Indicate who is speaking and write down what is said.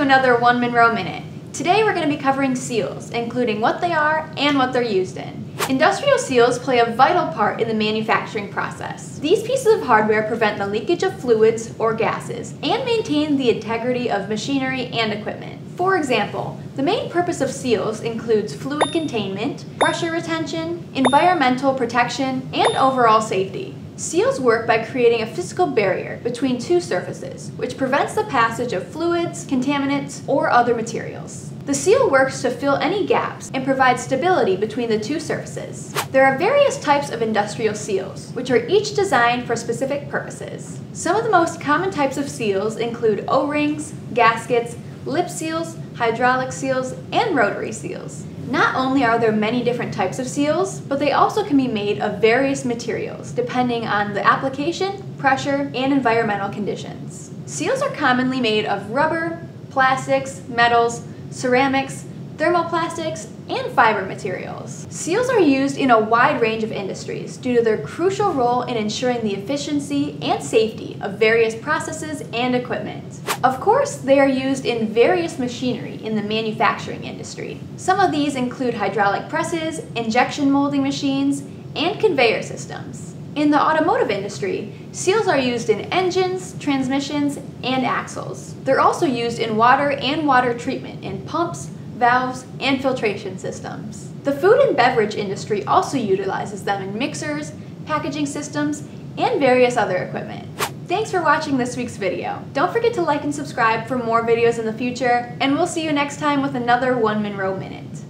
Speaker 1: another One Monroe Minute. Today we're going to be covering seals, including what they are and what they're used in. Industrial seals play a vital part in the manufacturing process. These pieces of hardware prevent the leakage of fluids or gases and maintain the integrity of machinery and equipment. For example, the main purpose of seals includes fluid containment, pressure retention, environmental protection, and overall safety. Seals work by creating a physical barrier between two surfaces, which prevents the passage of fluids, contaminants, or other materials. The seal works to fill any gaps and provide stability between the two surfaces. There are various types of industrial seals, which are each designed for specific purposes. Some of the most common types of seals include O-rings, gaskets, lip seals, hydraulic seals, and rotary seals. Not only are there many different types of seals, but they also can be made of various materials depending on the application, pressure, and environmental conditions. Seals are commonly made of rubber, plastics, metals, ceramics, thermoplastics, and fiber materials. Seals are used in a wide range of industries due to their crucial role in ensuring the efficiency and safety of various processes and equipment. Of course, they are used in various machinery in the manufacturing industry. Some of these include hydraulic presses, injection molding machines, and conveyor systems. In the automotive industry, seals are used in engines, transmissions, and axles. They're also used in water and water treatment in pumps, valves, and filtration systems. The food and beverage industry also utilizes them in mixers, packaging systems, and various other equipment. Thanks for watching this week's video. Don't forget to like and subscribe for more videos in the future, and we'll see you next time with another One Monroe Minute.